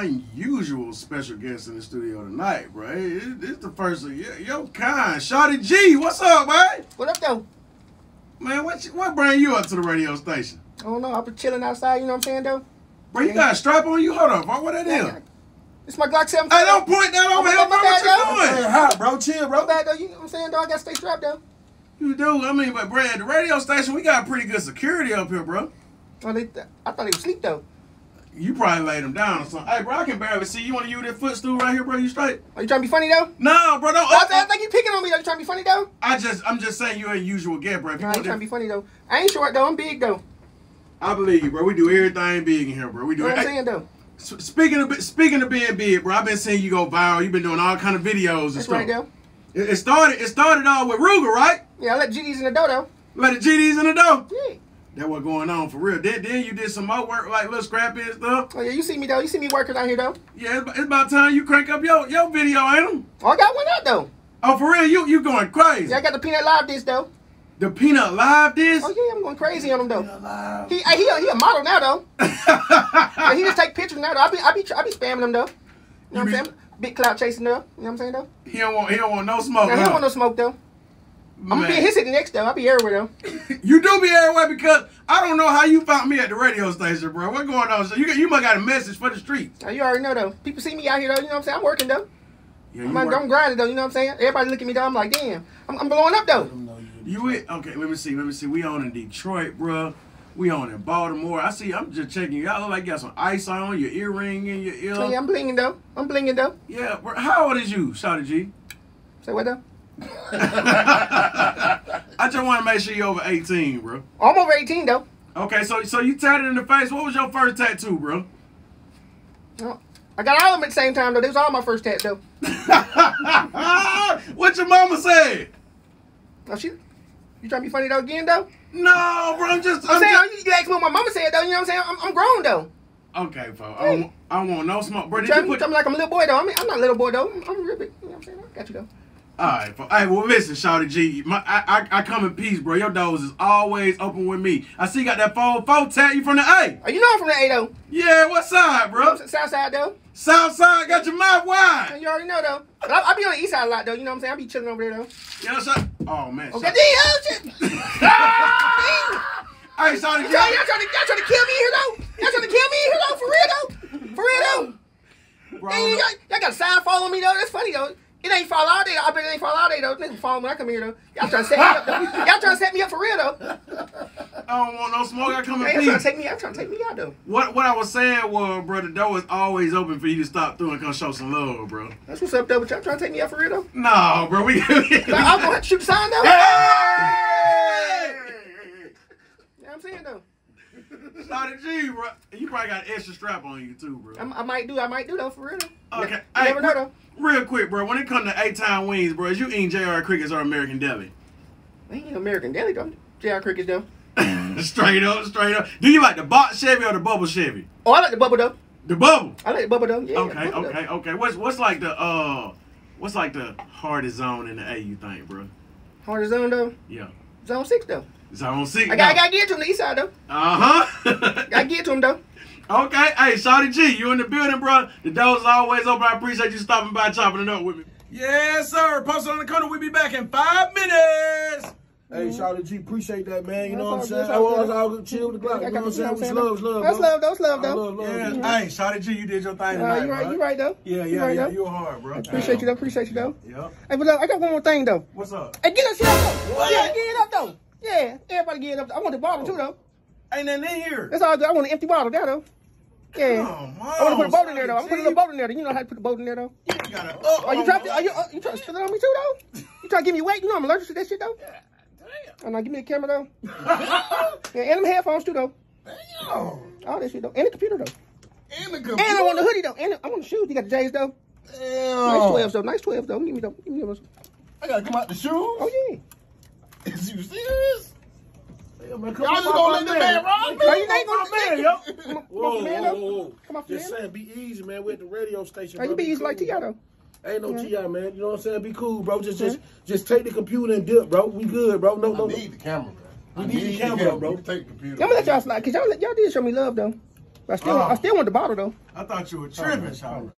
unusual special guest in the studio tonight, bro. It, it- it's the first of your, your kind. Shawty G, what's up, man? What up, though? Man, what you, what bring you up to the radio station? I don't know. I was chilling outside, you know what I'm saying, though? Bro, you got a strap on you? Hold up, bro. What that is? It's my Glock 7. Hey, don't point that over here, bro. What you doing? Hey, hot, bro. Chill, bro. bad, though. You know what I'm saying, though? I got to stay strapped, though. You do. I mean, but bro, at the radio station, we got pretty good security up here, bro. Oh, they, I thought they was asleep, though. You probably laid him down or something. Hey, bro, I can barely see. You want to use that footstool right here, bro? You straight? Are you trying to be funny, though? No, bro. Don't. I, I think you picking on me, Are You trying to be funny, though? I just, I'm just saying you're a usual guest, bro. If you Nah, trying to to, be funny, though. I ain't short, though. I'm big, though. I believe you, bro. We do everything big in here, bro. We do. You know what I'm saying, though? speaking of speaking of being big, bro, I've been seeing you go viral. You've been doing all kind of videos and That's stuff. right, though. It, it started. It started all with Ruger, right? Yeah, I let GDs in the dough though. Let the GDs in the dough. Yeah. That what going on for real. Then, then you did some more work, like little scrappy and stuff. Oh, yeah, you see me, though. You see me working out here, though. Yeah, it's, it's about time you crank up your your video, ain't it? Oh, I got one out, though. Oh, for real? You you going crazy? Yeah, I got the Peanut Live disc, though. The peanut live this? Oh, yeah, I'm going crazy on him, though. Alive. He, hey, he, a, he a model now, though. Yeah, he just take pictures now, though. I be, I be, I be spamming him, though. You know what I'm saying? Big cloud chasing, though. You know what I'm saying, though? he don't want he don't want no smoke. Now, he huh? don't want no smoke, though. I'm gonna be Man. in his city next, though. I'll be everywhere, though. You do be everywhere because I don't know how you found me at the radio station, bro. What's going on? So you got- you must got a message for the streets. Now, oh, you already know, though. People see me out here, though. You know what I'm saying? I'm working, though. Yeah, I'm, I'm grinding, though. You know what I'm saying? Everybody look at me, though. I'm like, damn. I'm, I'm blowing up, though. Let 'em know you. you it? Okay, let me see. Let me see. We on in Detroit, bro. We on in Baltimore. I see. I'm just checking you out. Look like you got some ice on your earring in your ear. So, yeah, I'm blinging, though. I'm blinging, though. Yeah, bro. How old is you, Shawty G? Say what, though? I just want to make sure you're over 18, bro. I'm over 18, though. Okay, so so you tatted in the face. What was your first tattoo, bro? Oh, I got all of them at the same time, though. They was all my first tat, though. what your mama said? Oh, she... You trying to be funny, though, again, though? No, bro. I'm just. I'm I'm saying, just you asked me what my mama said, though. You know what I'm saying? I'm, I'm grown, though. okay, folks. I don't, I don't want no smoke, bro. You Did you me, put? me like I'm a little boy, though. I mean, I'm not a little boy, though. I'm, I'm real big. You know what I'm saying? I got you, though. All right. Hey, well, listen, Shawty G. My, I, I I come in peace, bro. Your doors is always open with me. I see you got that phone phone tat. You from the A? Oh, you know I'm from the A, though. Yeah, what side, bro? South side, though. South side. Got your mouth wide. You already know, though. But I, I be on the east side a lot, though. You know what I'm saying? I be chilling over there, though. You know, shot. Oh man. Okay, Shawty- damn, oh, shit. Hey, Shawty Y'all, G. y'all trying to, y'all trying to kill me here, though? Y'all trying to kill me here, though? For real, though? For real, though? Bro, y'all, y'all got a sign follow me, though? That's funny, though. It ain't fall all day. I bet it ain't fall all day, though. Niggas follow me when I come here, though. Y'all trying to set me up, though. Y'all trying to set me up for real, though. I don't want no smoke. I come in Hey, y'all trying to peace. take me, y'all trying to take me out, though. What what I was saying was, bro, the door is always open for you to stop through and come show some love, bro. That's what's up, though. But y'all trying to take me out for real, though? No, bro, we. Like, I'm gonna have to shoot the sign, though. Hey! G, bro. You probably got an extra strap on you too, bro. I'm, i might do. I might do though, for real. Okay. Hey, never know though. Real quick, bro. When it comes to eight-time wings, bro, is you eating JR Crickets or American Deli? I ain't American Deli though. JR Crickets though. straight up, straight up. Do you like the box Chevy or the bubble Chevy? Oh, I like the bubble though. The bubble. I like the bubble though. Yeah. Okay, okay, though. okay. What's what's like the uh, what's like the hardest zone in the A? You think, bro? Hardest zone though. Yeah. Zone six though. Zone six. I got, I got to get to him the east side, though. Uh huh. I get to him, though. Okay, hey, Shawty G, you in the building, bro. The door's always open. I appreciate you stopping by, chopping it up with me. Yes, sir. Post it on the corner. We'll be back in five minutes. Hey, Shawty G, appreciate that, man. You know what I'm saying? I was all all chill with the Glock. I You know got what I'm the- you know saying? what I'm It's saying? love, it's love, That's bro. love, that's love, though. love, love, Yeah, hey, Shawty G, you did your thing Uh, tonight, you right, bro. you right, though. Yeah, You yeah, right, yeah. You were hard, bro. Appreciate you, though. Appreciate you, though. Yep. Hey, but look, I got one more thing, though. What's up? Hey, get that shit up, though. What? Yeah, get up, though. Yeah, everybody get up. I want the bottle, too, though. Ain't nothing in here. That's all good. I want an empty bottle there, though. Yeah. Come on, I want to put a boat in there, though. I'm putting a little boat in there. You know how to put a boat in there, though. You. Oh, Are you trying to, are you, uh, you trying to spill it on me, too, though? You trying to give me weight? You know I'm allergic to that shit, though. Yeah, damn. Oh, no, give me the camera, though. Yeah, and them headphones, too, though. Damn. All that shit, though. And the computer, though. And the computer. And I want the hoodie, though. And I want the shoes. You got the J's, though. Damn. Nice Damn. 12s, though. Nice 12s, though. Give me those. Give me those. I gotta come out the shoes. Oh, yeah. Is you serious? Yeah, man, come Y'all just gonna let the man. man rob Oh, me? you ain't gonna man, yo. Come on, Whoa, come man, whoa, whoa, whoa. Come off Just man. saying, be easy, man. We're at the radio station. Oh, you be Be easy like cool. T.I., though. Ain't no Ti, man. You know what I'm saying? Be cool, bro. Just, just, just take the computer and dip, bro. We good, bro. No, no, I no. need the camera, bro. I need the camera, bro. Take the computer. I'm gonna let y'all slide, cause y'all, y'all did show me love, though. I still, Oh. I still want the bottle though. I thought you were tripping, Shawty.